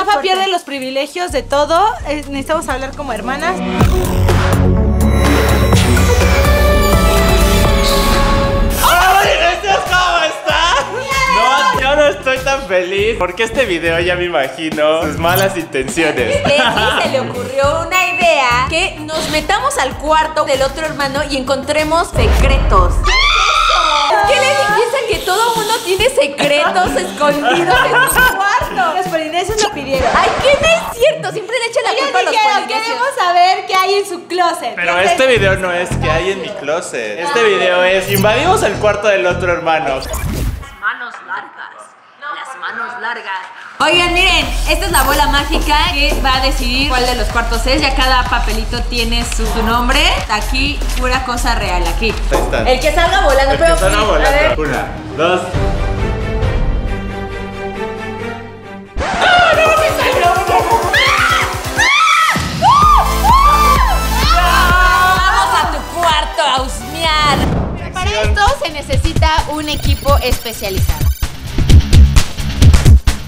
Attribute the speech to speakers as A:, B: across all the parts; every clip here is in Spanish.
A: Rafa
B: fuerte.
A: pierde los privilegios de todo. eh, necesitamos hablar como hermanas.
C: ¡Ay, gracias! ¿Cómo está? No, yo no estoy tan feliz porque este video ya me imagino sus malas intenciones.
B: Leslie se le ocurrió una idea que nos metamos al cuarto del otro hermano y encontremos secretos. Todo mundo tiene secretos escondidos en su cuarto.
A: Los polineses lo pidieron.
B: Ay, que no es cierto. Siempre le echan la
A: Ellos
B: culpa a los
A: dijeron,
B: polinesios.
A: queremos saber qué hay en su closet.
C: Pero este video no es que hay en mi closet. Este video es invadimos el cuarto del otro hermano.
B: manos largas. Manos largas. Oigan, miren, esta es la bola mágica que va a decidir cuál de los cuartos es. Ya cada papelito tiene su, su nombre. Aquí, pura cosa real, aquí.
C: Ahí están.
B: El que salga volando,
C: El
B: pero.
C: que suena
B: a
C: volando.
B: ver.
C: Una, dos.
B: Vamos a tu cuarto a husmear. Para esto se necesita un equipo especializado.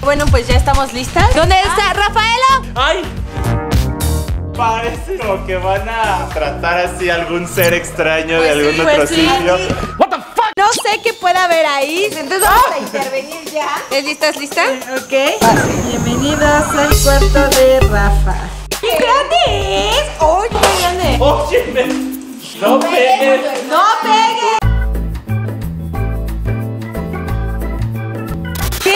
B: Bueno, pues ya estamos listas. ¿Dónde está Rafaelo?
C: ¡Ay! Parece como que van a tratar así a algún ser extraño de
B: Pues
C: algún
B: sí,
C: otro
A: pues sí.
C: sitio.
A: No sé qué pueda haber ahí. Entonces vamos a intervenir ya.
B: ¿Es lista? ¿Es lista?
A: Ok. Bienvenidos al cuarto de Rafa. ¡Qué grande es! ¡Ay, qué grande!
C: ¡Óyeme! ¡No pegues!
A: ¡No pegues!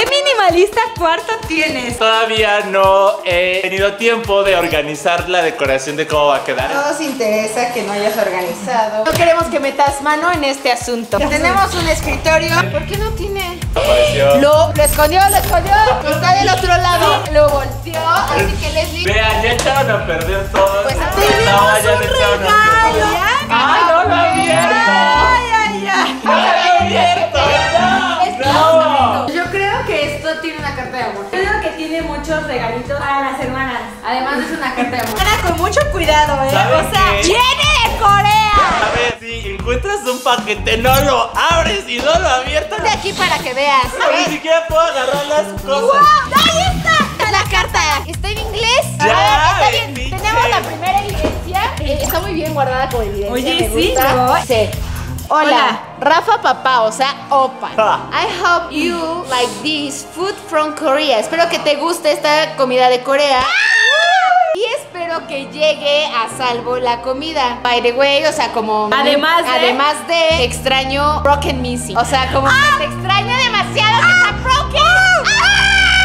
A: ¿Qué minimalista cuarto tienes?
C: Todavía no he tenido tiempo de organizar la decoración de cómo va a quedar.
A: No nos interesa que no hayas organizado. No queremos que metas mano en este asunto. Tenemos un escritorio. ¿Por qué no tiene?
C: Apareció.
A: Lo, lo escondió, lo escondió. Está del otro lado. Lo volteó. Así que Leslie.
C: Vean, ya echaron a perder todo.
A: Pues
C: No,
A: tenemos
C: ya
A: un
C: le echaron a
A: regalo.
C: perder. ¡Ay, no lo abierto!
A: Muchos regalitos para las hermanas.
B: Además es una carta de amor.
A: Ana, con mucho cuidado, ¿eh?
C: ¿Saben
A: O sea,
C: qué?
A: viene de Corea.
C: A ver, si encuentras un paquete, no lo abres y no lo abiertas.
A: De aquí para que veas.
C: Ni siquiera puedo agarrar las cosas.
A: ¡Wow! ¡Ahí está! Está la carta. ¿Está en inglés?
C: Ya,
A: A ver, está bien. Tenemos la primera evidencia. Eh, está muy bien guardada como evidencia.
B: Oye,
A: me
B: sí,
A: gusta.
B: ¿no?
A: Sí. Hola.
B: Hola.
A: Rafa Papá, o sea, Opa.
C: Ah.
A: I hope you like this food from Korea. Espero que te guste esta comida de Corea. Y espero que llegue a salvo la comida. By the way, o sea, como.
B: Además de-
A: Además de. Extraño Broken Missy. O sea, como que te extraño demasiado que está broken.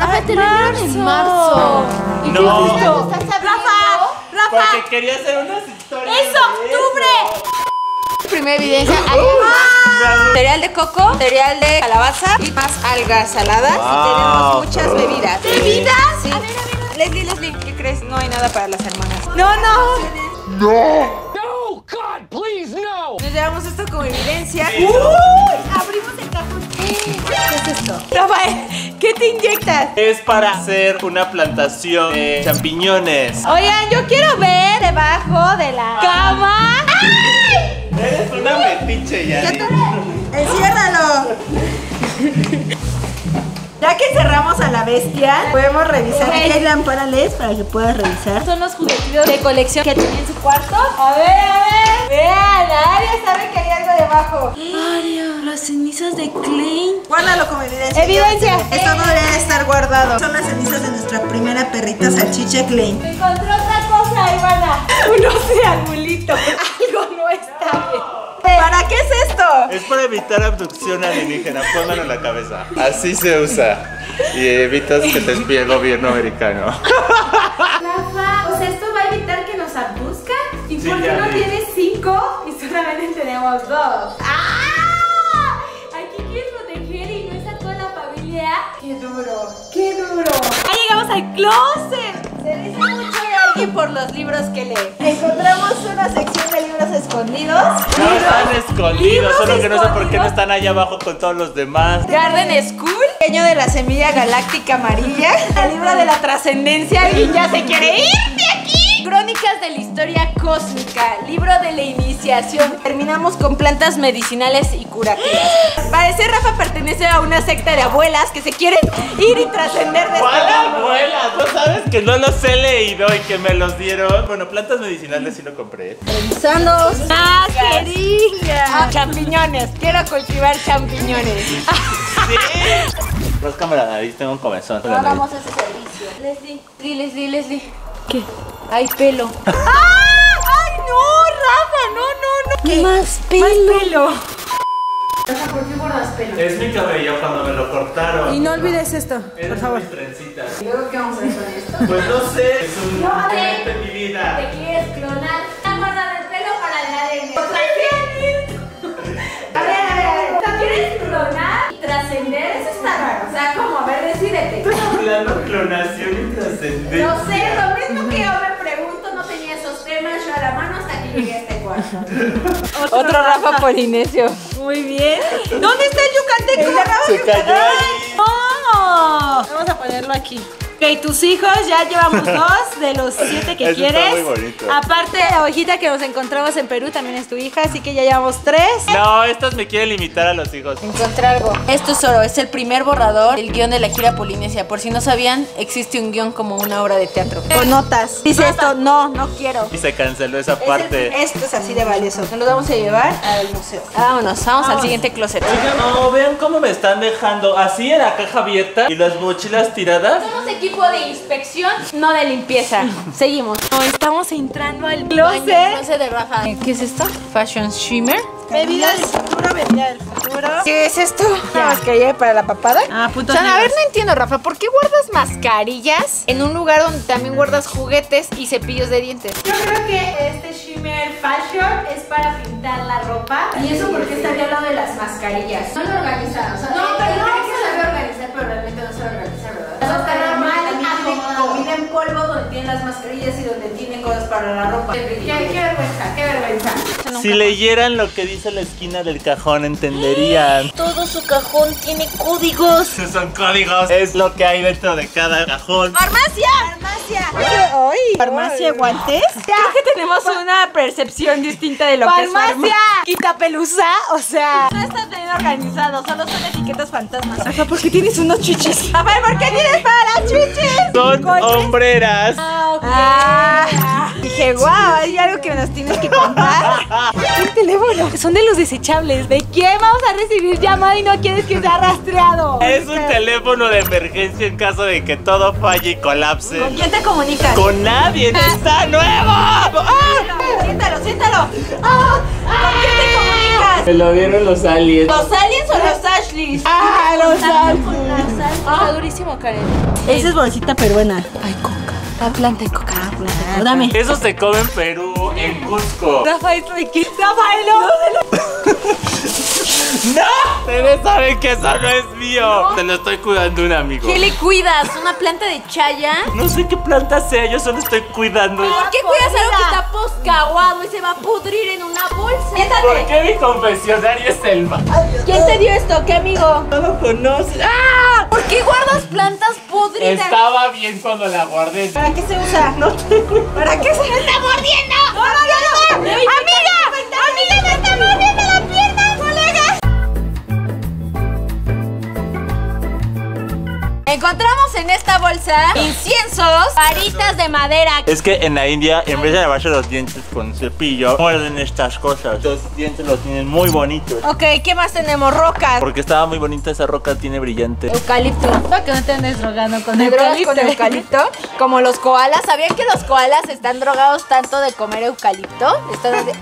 A: Rafa, te lo dieron en marzo. ¿Y qué
C: No.
A: hiciste? ¿Estás hablando?
B: Rafa,
C: Porque quería hacer unas historias.
B: ¡Es
C: de
B: octubre!
A: Primera evidencia. Ahí-
B: Cereal de coco, cereal de calabaza y más algas saladas.
C: Wow.
B: Y tenemos muchas bebidas.
A: ¿Bebidas?
B: Sí. Leslie, Leslie, ¿qué crees? No hay nada para las hermanas.
A: No, no.
D: No, God, please, no!
B: Nos llevamos esto como evidencia.
C: Sí.
A: Abrimos el cajón. ¿Qué es esto?
B: Rafael, ¿qué te inyectas?
C: Es para hacer una plantación de champiñones.
A: Oigan, yo quiero ver debajo de la cama. Enciérralo. Ya que cerramos a la bestia, podemos revisar. Aquí hay lámparas LED para que puedas revisar. Son los juguetitos de colección que tiene en su cuarto. A ver, a ver. Vean, Aria sabe que hay algo debajo.
B: Aria, las cenizas de Klein.
E: Guárdalo como evidencia.
A: Evidencia.
E: Esto no debería estar guardado. Son las cenizas de nuestra primera perrita salchicha Klein.
A: Encontró otra cosa, Ivana. Un triangulito. Algo no está bien.
E: ¿Para qué es esto?
C: Es para evitar abducción alienígena. Pónganlo en la cabeza. Así se usa. Y evitas que te espíe el gobierno americano.
A: Rafa, o sea, esto va a evitar que nos abduzcan. ¿Y
C: Sí,
A: por qué no
C: vi.
A: tienes cinco y solamente tenemos dos? ¡Ah! Aquí quieres proteger y no está toda la familia. ¡Qué duro! ¡Qué duro! ¡Ya llegamos al closet! Por los libros que lee.
E: Encontramos una sección de libros escondidos.
C: No están escondidos, solo que no sé por qué no están allá abajo con todos los demás.
A: Garden School, pequeño de la semilla galáctica amarilla, el libro de la trascendencia, alguien ya se quiere ir
B: básicas de la historia cósmica, libro de la iniciación. Terminamos con plantas medicinales y curativas. Parece Rafa pertenece a una secta de abuelas que se quieren ir y trascender de
C: ¿Cuál
B: este mundo.
C: abuela? ¿No sabes que no los he leído y que me los dieron? Bueno, plantas medicinales sí lo compré.
B: Sanos.
A: ¡Ah, jeringa!
B: Ah, champiñones. Quiero cultivar champiñones.
C: Sí. Roscame la nariz, tengo un comezón.
B: No hagamos ese servicio. Leslie, Leslie, Leslie. ¿Qué? Hay pelo.
A: ¡Ah! ¡Ay, no, Rafa! No, no, no.
B: ¿Qué? Más pelo.
A: Más pelo.
B: Rafa, ¿por qué guardas pelo?
C: Es mi cabello cuando me lo cortaron.
A: Y no olvides esto,
C: Eres
A: por favor.
C: mis trencitas.
B: ¿Y luego qué vamos a hacer con esto?
C: Pues no sé, es un
B: No,
C: momento en mi vida.
B: ¿Te quieres clonar? Está guardando el pelo para el ADN. ¿Otra A ver, a ver, a ver. ¿Te quieres clonar y trascender? Eso está raro. O sea, como, a ver, decídete.
C: Plano clonación y trascendencia.
B: No sé, lo mismo que yo a la mano hasta que llegué a este cuarto. Otro Rafa Polinesio.
A: Muy bien. ¿Dónde está el yucateco?
C: Se cayó ahí.
A: ¡Oh! Vamos a ponerlo aquí. Ok, tus hijos, ya llevamos dos de los siete que
C: Eso está
A: quieres.
C: muy bonito.
A: Aparte, la ovejita que nos encontramos en Perú también es tu hija, así que ya llevamos tres.
C: No, estas me quieren limitar a los hijos.
B: Encontré algo. Esto es oro, es el primer borrador del guion de la gira Polinesia. Por si no sabían, existe un guion como una obra de teatro.
A: Con notas. Dice esto, no, no quiero.
C: Y se canceló esa parte.
A: Esto es así de valioso. Nos lo vamos a llevar al museo.
B: Vámonos, vamos al siguiente closet.
C: Oigan, no, vean cómo me están dejando así en la caja abierta y las mochilas tiradas.
B: Somos equipo de inspección, no de limpieza. Seguimos.
A: No, estamos entrando al
B: Baño,
A: closet.
B: de Rafa. ¿Qué es esto? Fashion Shimmer.
A: Bebida del futuro, bebida del futuro.
B: ¿Qué es esto?
A: Una mascarilla para la papada. Ah,
B: O
A: puntos
B: sea, a ver, no entiendo, Rafa. ¿Por qué guardas mascarillas en un lugar donde también guardas juguetes y cepillos de dientes?
A: Yo creo que este shimmer fashion es para pintar la ropa.
B: ¿Y eso por qué estaría al lado de las mascarillas? No lo organizan, o sea,
A: No, pero
B: no, se sabe organizar, pero realmente no sabe organizar, ¿verdad?
A: Eso está normal,
B: También
A: también
B: hacen comida en polvo donde tienen las mascarillas y donde tienen cosas para la ropa. Qué,
A: Qué, qué vergüenza, qué vergüenza.
C: Si leyeran lo que dice la esquina del cajón, entenderían.
B: Todo su cajón tiene códigos.
C: Esos son códigos. Es lo que hay dentro de cada cajón.
B: ¡Farmacia! ¡Farmacia!
A: Ay, farmacia guantes.
B: Creo que tenemos una percepción distinta de lo que es
A: Farmacia. Quita pelusa, o sea.
B: No está bien organizado, solo son etiquetas fantasmas.
A: Rafa, ¿por qué tienes unos chichis? Rafa, ¿por qué tienes para las chichis?
C: Son hombreras.
A: Ah, dije, wow, hay algo que nos tienes que contar. Teléfono. Son de los desechables. ¿De quién vamos a recibir llamada y no quieres que sea rastreado?
C: Es un teléfono de emergencia en caso de que todo falle y colapse.
A: ¿Con quién te comunicas?
C: Con nadie, está nuevo. ¡Ah!
A: Siéntalo, siéntalo. Ah, ¿Con quién te comunicas?
C: Me lo vieron los aliens.
B: ¿Los aliens o los Ashleys?
A: Ah, los
B: Está durísimo, Karen.
A: Esa es bolsita peruana.
B: Ay, coca. La planta de coca. La planta de coca.
A: Dame.
C: Eso se come en Perú, en Cusco.
A: Rafael, Rafael,
C: ¡No! Ustedes saben que eso no es mío. Te lo estoy cuidando un amigo.
B: ¿Qué le cuidas? ¿Una planta de chaya?
C: No sé qué planta sea, yo solo estoy cuidando.
B: ¿Por qué cuidas algo que está poscaguado y se va a pudrir en una bolsa?
C: ¿Por qué mi confesionario es el ma-
B: ¿Quién te dio esto? ¿Qué amigo?
C: No lo conoce.
B: ¡Ah! ¿Por qué guardas plantas podridas?
C: Estaba bien cuando la guardé.
A: ¿Para qué se usa? No ¿Para qué se me está mordiendo? ¡No, no, no! no. ¡Amiga! ¡Amiga,
B: Encontramos en esta bolsa inciensos, varitas de madera.
C: Es que en la India, en vez de lavarse los dientes con cepillo, muerden estas cosas. Los dientes los tienen muy bonitos.
A: Ok, ¿qué más tenemos? Rocas.
C: Porque estaba muy bonita esa roca, tiene brillante.
B: Eucalipto.
A: Para que no te andes drogando con
B: ¿Te drogas con eucalipto? Como los koalas. ¿Sabían que los koalas están drogados tanto de comer eucalipto? Están así-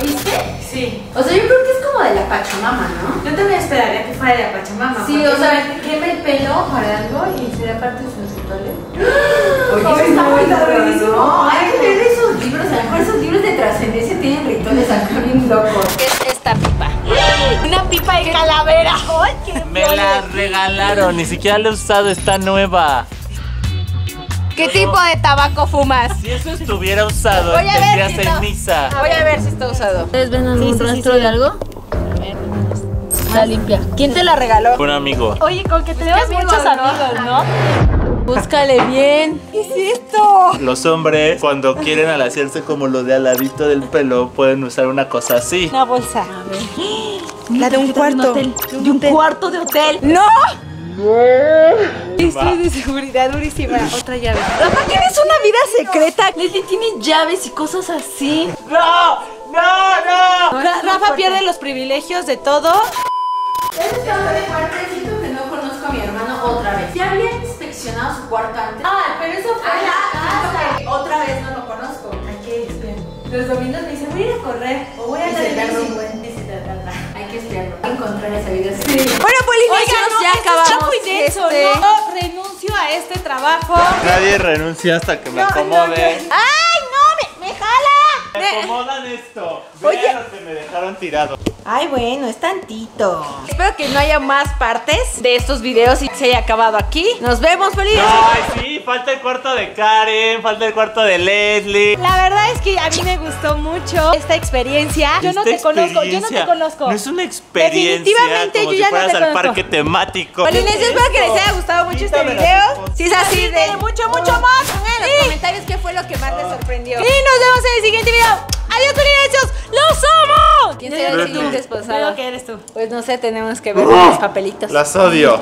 B: ¿Viste?
A: Sí.
B: O sea, yo creo que es como de la Pachamama, ¿no?
A: Yo también esperaría que fuera de la Pachamama.
B: Sí, o sea, que queme el pelo para algo y será parte de sus rituales.
A: Oye, está muy
B: hay que leer esos libros. A lo mejor esos libros de trascendencia tienen rituales acá bien locos. ¿Qué es esta pipa?
A: Una pipa de calavera. ¡Ay, qué
C: Me la regalaron, ni siquiera la he usado, está nueva.
B: ¿Qué tipo de tabaco fumas?
C: Si eso estuviera usado, tendría
B: si está-
C: ceniza.
B: Voy a ver si está usado.
A: ¿Ustedes ven algún rastro de algo? Está limpia. ¿Quién te la regaló?
C: Un amigo.
A: Oye, con que tenemos
B: amigos,
A: muchos
B: ¿no?
A: amigos, ¿no?
B: Búscale bien.
A: ¿Qué es esto?
C: Los hombres, cuando quieren alaciarse como lo de al ladito del pelo, pueden usar una cosa así.
A: Una bolsa.
E: La de un cuarto.
B: De un cuarto de hotel.
A: ¡No! Esto es de seguridad durísima. Otra llave. Rafa, ¿tienes una vida secreta?
B: Leslie tiene llaves y cosas así.
C: ¡No! ¡No! ¡No!
A: Ra- Rafa pierde los privilegios de todo.
B: ¿Sabes qué otra parte? Siento que no conozco a mi hermano otra vez. ¿Ya había inspeccionado su cuarto antes?
A: Ah, pero eso fue la casa.
B: que otra vez no lo conozco.
A: Hay que espiar. Los domingos me dice, voy a ir a correr o voy a
B: Carlos,
A: bici.
B: buen. Hay que espiarlo. Hay que encontrar ese video.
A: Bueno, Polinesios,
B: Oigan,
A: no,
B: ya acabamos
A: Está muy denso,
B: este-
A: ¿no? No, renuncio a este trabajo.
C: Nadie renuncia hasta que me
A: No, no,
C: acomode.
A: no. ¡Ay, no! ¡Me, me jala!
C: Me acomodan esto.
A: Oye.
C: Vean lo que me dejaron tirado.
E: Ay, bueno, es tantito.
B: Espero que no haya más partes de estos videos y se haya acabado aquí. Nos vemos, Polinesios.
C: Ay, sí, falta el cuarto de Karen, falta el cuarto de Leslie.
A: La verdad es que a mí me gustó mucho esta experiencia. Yo no te conozco, yo no te conozco.
C: No es una experiencia
A: Definitivamente
C: como
A: yo
C: si
A: ya no te
C: al parque temático.
B: Polinesios, espero que les haya gustado mucho este
C: Quítame
B: video. Si es así,
A: Sí,
B: de
A: mucho, mucho más.
B: Pongan en los comentarios qué fue lo que más les sorprendió.
A: Y nos vemos en el siguiente video. ¡Adiós! ¡Los amo!
B: ¿Quién será el siguiente esposado?
A: Creo que eres tú.
B: Pues no sé, tenemos que ver los papelitos.
C: Las odio.